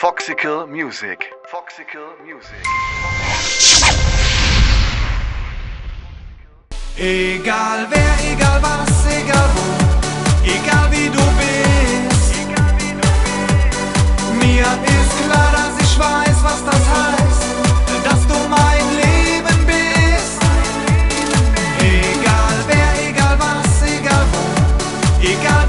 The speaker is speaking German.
Foxical Music. Foxical Music. Egal wer, egal was, egal wo, egal wie du bist. Mir ist klar, dass ich weiß, was das heißt, dass du mein Leben bist. Egal wer, egal was, egal wo, egal